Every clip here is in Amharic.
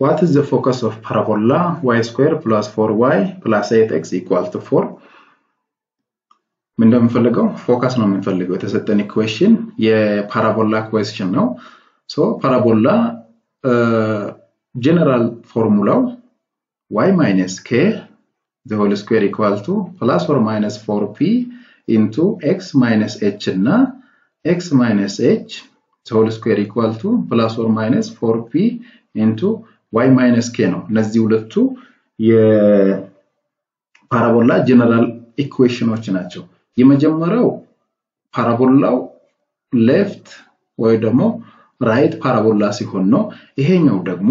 the focus of parabola y square plus four y plus eight x equal to four ምን እንደምንፈልገው focus ነው የምንፈልገው። የተሰጠን equation የ parabola equation ነው። so parabola general formula ው y minus k the whole square equal to plus or minus four p into x minus h እና x minus h the whole square equal to plus or minus four p into y minus k ነው። እነዚህ ሁለቱ የ parabola general equation ኖች ናቸው። የመጀመሪያው parabola ው left ወይ ደግሞ right parabola ሲሆን ነው። ይሄኛው ደግሞ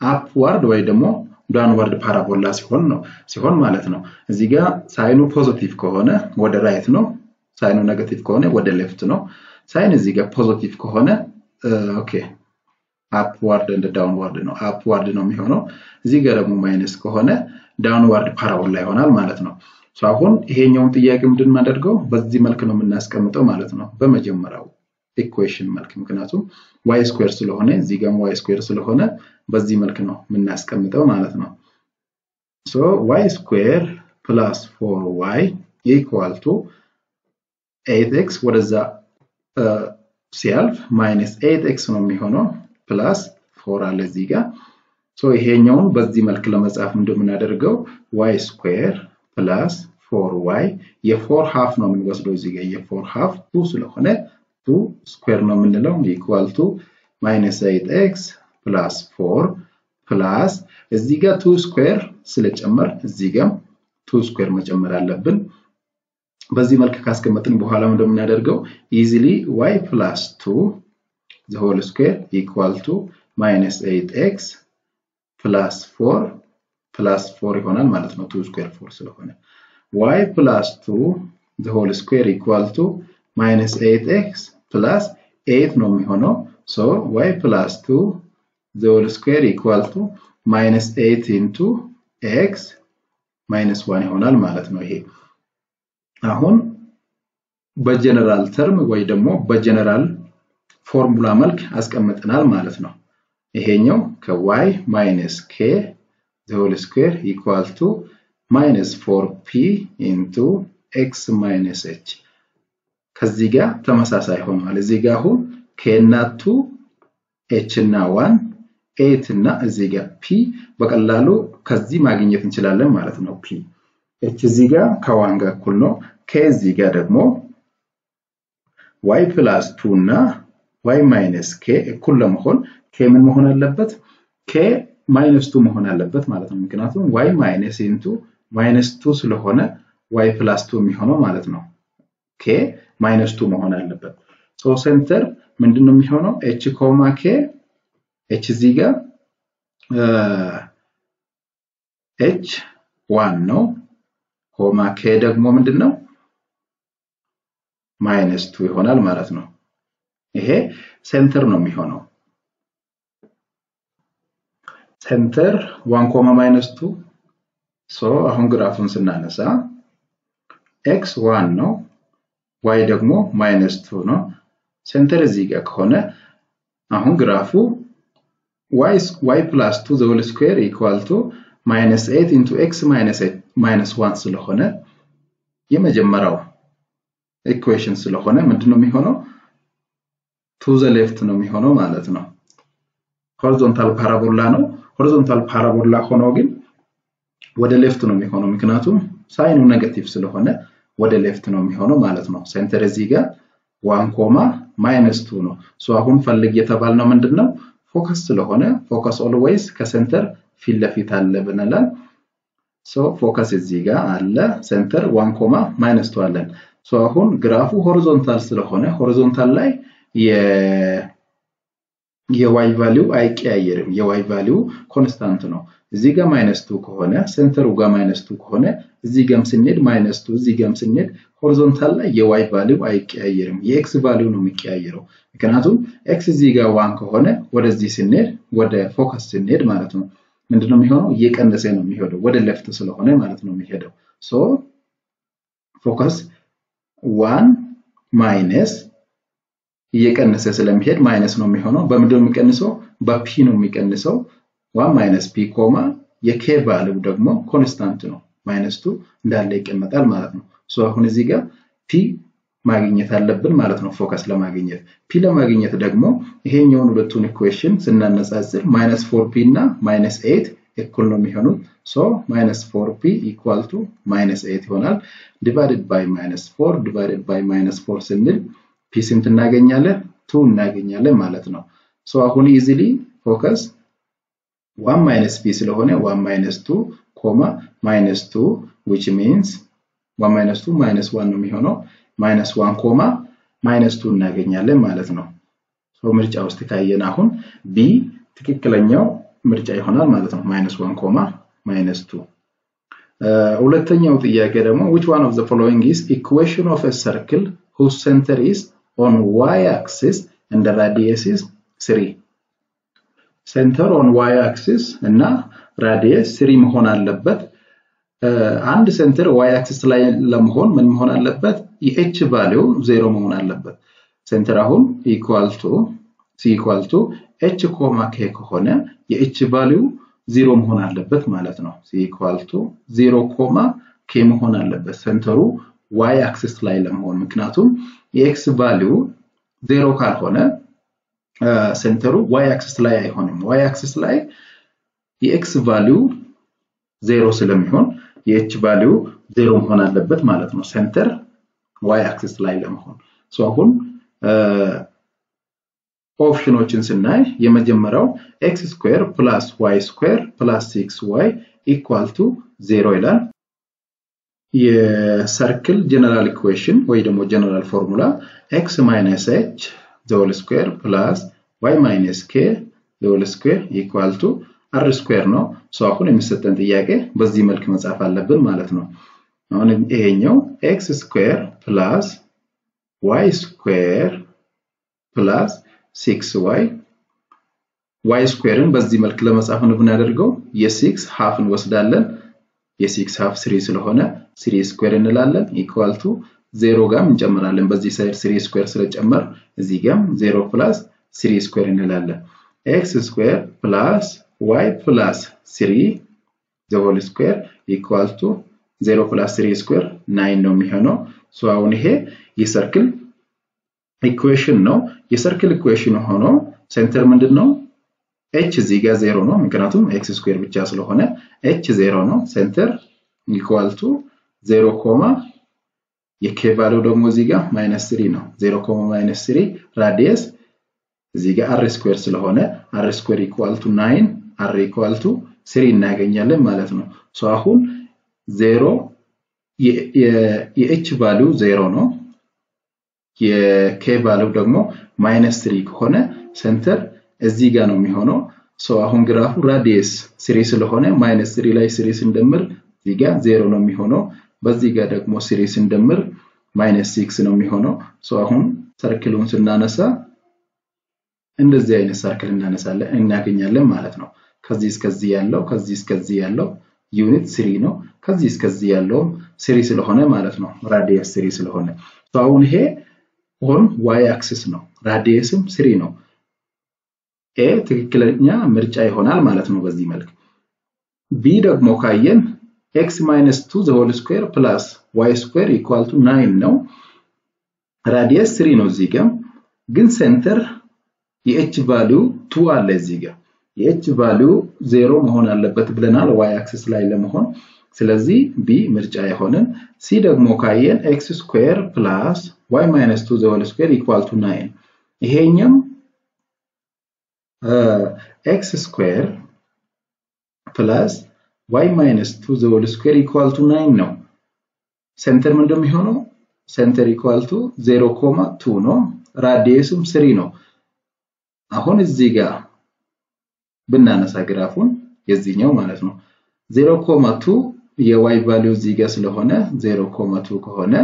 upward ወይ ደግሞ downward parabola ሲሆን ነው ሲሆን ማለት ነው። እዚህ ጋር sign ኡ positive ከሆነ ወደ right ነው። sign ኡ negative ከሆነ ወደ left ነው። sign እዚህ ጋር positive ከሆነ okay upward እንደ downward ነው። upward ነው የሚሆነው። እዚህ ጋር ደግሞ minus ከሆነ downward parabola ይሆናል ማለት ነው። አሁን ይሄኛውን ጥያቄ ምንድን የማደርገው በዚህ መልክ ነው የምናስቀምጠው ማለት ነው። በመጀመሪያው equation መልክ ምክንያቱም y square ስለሆነ እዚህ ጋር y square ስለሆነ በዚህ መልክ ነው የምናስቀምጠው ማለት ነው። so y square plus four y equal to eight x ወደዛ ሲያልፍ minus eight x ነው የሚሆነው plus four አለ እዚህ ጋር ይሄኛውን በዚህ መልክ ለመጻፍ እንደምናደርገው y square plus four y የ four half ነው የምንወስደው እዚህ ጋር የ four half two ስለሆነ two square ነው የምንለው equal to minus eight x plus four plus እዚህ ጋር two square ስለጨመርን እዚህ ጋር two square መጨመር አለብን። በዚህ መልክ ካስቀመጥን በኋላ እንደምናደርገው easily y plus two the whole square equal to minus eight x plus four plus four ይሆናል ማለት ነው። two square four ስለሆነ y plus two the whole square equal to minus eight x plus eight ነው የሚሆነው። so y plus two the whole square equal to minus eight into x minus one ይሆናል ማለት ነው። ይሄ አሁን በ general term ወይ ደግሞ በ general formula መልክ አስቀምጠናል ማለት ነው። ይሄኛው ከ y minus k the whole square equal to minus four p into x minus h ከዚህ ጋር ተመሳሳይ ሆኗል። እዚህ ጋር አሁን k እና two h እና one eight እና እዚህ ጋር p በቀላሉ ከዚህ ማግኘት እንችላለን ማለት ነው። p h እዚህ ጋር ከ one ጋር እኩል ነው። k እዚህ ጋር ደግሞ y plus two እና y minus k እኩል ለመሆን k ምን መሆን አለበት? k minus two መሆን አለበት ማለት ነው። ምክንያቱም y minus into minus two ስለሆነ y plus two የሚሆነው ማለት ነው። k minus two መሆን አለበት። so center ምንድን ነው የሚሆነው? h comma k h እዚህ ጋር h one ነው። comma k ደግሞ ምንድን ነው? minus two ይሆናል ማለት ነው። ይሄ center ነው የሚሆነው። center one comma minus two so አሁን ግራፉን ስናነሳ x one ነው፣ y ደግሞ minus two ነው። center እዚህ ጋር ከሆነ አሁን ግራፉ y plus two the whole square equal to minus eight into x minus one ስለሆነ የመጀመሪያው equation ስለሆነ ምንድን ነው የሚሆነው? to the left ነው የሚሆነው ማለት ነው። horizontal parabola ነው። horizontal parabola ሆኖ ግን ወደ left ነው የሚሆነው፣ ምክንያቱም sign ኡ negative ስለሆነ ወደ left ነው የሚሆነው ማለት ነው። center እዚህ ጋር one comma minus two ነው። so አሁን ፈልግ የተባልነው ምንድን ነው? focus ስለሆነ focus always ከ center ፊት ለፊት አለ ብለናል። so focus እዚህ ጋር አለ፣ center one comma minus two አለን። so አሁን ግራፉ horizontal ስለሆነ horizontal ላይ የ y value ው አይቀያየርም። የ y value ው constant ነው። እዚህ ጋር minus two ከሆነ center ኡ ጋር minus ከሆነ እዚህ ጋርም ስንሄድ minus two እዚህ ጋርም ስንሄድ horizontal ላይ የ y value ው አይቀያየርም። የ x value ው ነው የሚቀያየረው። ምክንያቱም x እዚህ ጋር one ከሆነ ወደዚህ ስንሄድ ወደ focus ስንሄድ ማለት ነው ምንድነው የሚሆነው? እየቀነሰ ነው የሚሄደው ወደ left ስለሆነ ማለት ነው የሚሄደው። so focus one minus እየቀነሰ ስለሚሄድ minus ነው የሚሆነው። በምንድን ነው የሚቀንሰው? በ p ነው የሚቀንሰው። one minus p comma የ k value ደግሞ constant ነው። minus two እንዳለ ይቀመጣል ማለት ነው። so አሁን እዚህ ጋር p ማግኘት አለብን ማለት ነው። focus ለማግኘት p ለማግኘት ደግሞ ይሄኛውን ሁለቱን equation ስናነጻጽር minus four p እና minus eight እኩል ነው የሚሆኑት። so minus four p equal to minus eight ይሆናል። divided by minus four divided by minus four ስንል p ስንት እናገኛለን? two እናገኛለን ማለት ነው። so አሁን easily focus one minus p ስለሆነ one minus two comma minus two which means one minus two minus one ነው የሚሆነው minus one comma minus two እናገኛለን ማለት ነው። ምርጫ ውስጥ ካየን አሁን B ትክክለኛው ምርጫ ይሆናል ማለት ነው። minus one comma minus two። ሁለተኛው ጥያቄ ደግሞ one of the following is equation of a circle whose center is on y axis and the radius is 3 center on y axis እና radius three መሆን አለበት። አንድ center y axis ላይ ለመሆን ምን መሆን አለበት? የ h value ዜሮ መሆን አለበት። center አሁን equal to c equal to h comma k ከሆነ የ h value ዜሮ መሆን አለበት ማለት ነው። ሲ ኢኳል ቱ ዜሮ ኮማ ኬ መሆን አለበት ሴንተሩ ዋይ አክሲስ ላይ ለመሆን ምክንያቱም የኤክስ ቫሊው ዜሮ ካልሆነ ሴንተሩ ዋይ አክሲስ ላይ አይሆንም። ዋይ አክሲስ ላይ የኤክስ ቫሊው ዜሮ ስለሚሆን የ h value ዜሮ መሆን አለበት ማለት ነው። center y axis ላይ ለመሆን አሁን option ኦችን ስናይ የመጀመሪያው x square plus y square plus six y equal to zero ይላል። የ circle general equation ወይ ደግሞ general formula x minus h the whole square plus y minus k the whole square equal to r square ነው። አሁን የሚሰጠን ጥያቄ በዚህ መልክ መጻፍ አለብን ማለት ነው። አሁን ይሄኛው x square plus y square plus six y y square ን በዚህ መልክ ለመጻፍ ነው ብናደርገው የ six half እንወስዳለን። የ six half three ስለሆነ three square እንላለን equal to zero ጋም እንጨምራለን። በዚህ side three square ስለጨመር እዚህ ጋም zero plus three square እንላለን። x square plus y plus three the whole square equal to zero plus three square nine ነው የሚሆነው። አሁን ይሄ የ circle equation ነው። የ circle equation ሆኖ center ምንድን ነው? h እዚህ ጋር ዜሮ ነው፣ ምክንያቱም x square ብቻ ስለሆነ h ዜሮ ነው። center equal to zero comma የ k value ደግሞ እዚህ ጋር minus three ነው። zero comma minus three radius እዚህ ጋር r square ስለሆነ r square equal to nine r equal three እናገኛለን ማለት ነው። አሁን ዜሮ የ h value ዜሮ ነው። የ k value ደግሞ minus three ከሆነ center እዚህ ጋር ነው የሚሆነው። አሁን ግራፉ radius three ስለሆነ minus three ላይ three ስንደምር እዚህ ጋር ዜሮ ነው የሚሆነው። በዚህ ጋር ደግሞ three ስንደምር minus six ነው የሚሆነው። አሁን circle ኡን ስናነሳ እንደዚህ አይነት circle እናነሳለን እናገኛለን ማለት ነው። ከዚህ እስከዚህ ያለው ከዚህ እስከዚህ ያለው unit three ነው። ከዚህ እስከዚህ ያለውም three ስለሆነ ማለት ነው። radius three ስለሆነ አሁን ይሄ on y axis ነው። radius ም three ነው። A ትክክለኛ ምርጫ ይሆናል ማለት ነው በዚህ መልክ። B ደግሞ ካየን x minus two the whole square plus y square equal to nine ነው። radius three ነው እዚህ ጋር ግን center የ h value two አለ እዚህ ጋር የ h value ዜሮ መሆን አለበት ብለናል y axis ላይ ለመሆን ስለዚህ B ምርጫ አይሆንም። C ደግሞ ካየን x square plus y minus two the whole square equal to nine ይሄኛም x square plus y minus two the whole square equal to nine ነው። center ምን እንደሚሆነው center equal to zero comma two ነው። radius ኡም three ነው። አሁን እዚህ ጋር ብናነሳ ግራፉን የዚህኛው ማለት ነው zero comma two የ y value እዚህ ጋር ስለሆነ zero comma two ከሆነ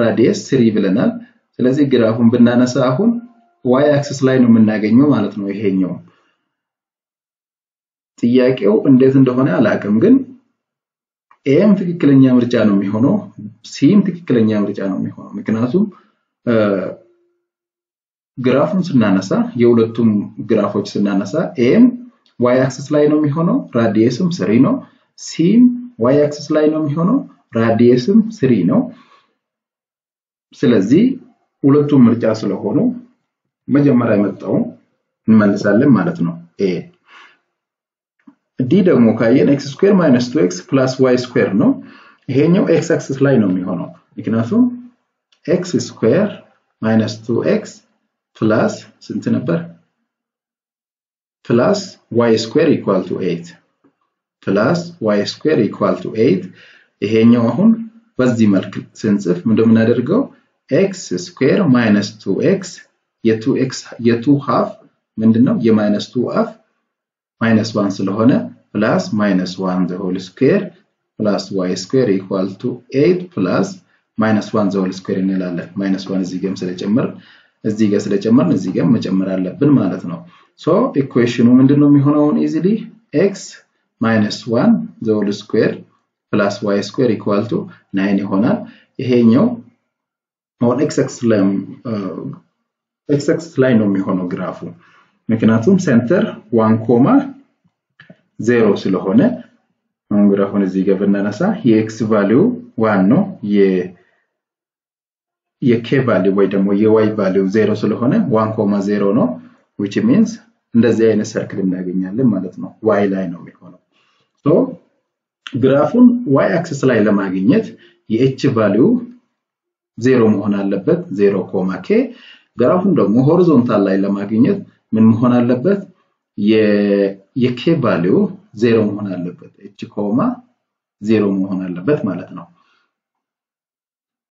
radius three ብለናል። ስለዚህ ግራፉን ብናነሳ አሁን y axis ላይ ነው የምናገኘው ማለት ነው። ይሄኛው ጥያቄው እንዴት እንደሆነ አላውቅም፣ ግን A ም ትክክለኛ ምርጫ ነው የሚሆነው፣ C ም ትክክለኛ ምርጫ ነው የሚሆነው። ምክንያቱም ግራፉን ስናነሳ የሁለቱም ግራፎች ስናነሳ A ም y axis ላይ ነው የሚሆነው፣ radius ም three ነው። C ም y axis ላይ ነው የሚሆነው፣ radius ም three ነው። ስለዚህ ሁለቱም ምርጫ ስለሆኑ መጀመሪያ የመጣውን እንመልሳለን ማለት ነው። ኤ D ደግሞ ካየን x square minus two x plus y square ነው። ይሄኛው x axis ላይ ነው የሚሆነው ምክንያቱም x square minus two x plus ስንት ነበር? plus y square equal to eight plus y square equal to eight ይሄኛው አሁን በዚህ መልክ ስንጽፍ እንደምናደርገው x square minus two x የ two x የ two half ምንድን ነው? የ minus two half minus one ስለሆነ plus minus one the whole square plus y square equal to eight plus minus one the square እንላለን። minus one እዚህ ጋርም ስለጨመር እዚህ ጋር ስለጨመርን እዚህ ጋር መጨመር አለብን ማለት ነው። so equation ኑ ምንድን ነው የሚሆነውን easily x minus one the square plus y square equal to nine ይሆናል። ይሄኛው አሁን ኤክስ ኤክስ ላይ ነው የሚሆነው graph ኡ ምክንያቱም center one comma zero ስለሆነ አሁን graph ኡን እዚህ ጋር ብናነሳ የ x value one ነው። የ k value ወይ ደግሞ የ y value zero ስለሆነ one comma zero ነው። which means እንደዚህ አይነት circle እናገኛለን ማለት ነው። y ላይ ነው የሚሆነው። graph ኡን y axis ላይ ለማግኘት የ h value zero መሆን አለበት። zero comma k። graph ኡን ደግሞ horizontal ላይ ለማግኘት ምን መሆን አለበት? የ k value ዜሮ መሆን አለበት። ኤች ኮማ ዜሮ መሆን አለበት ማለት ነው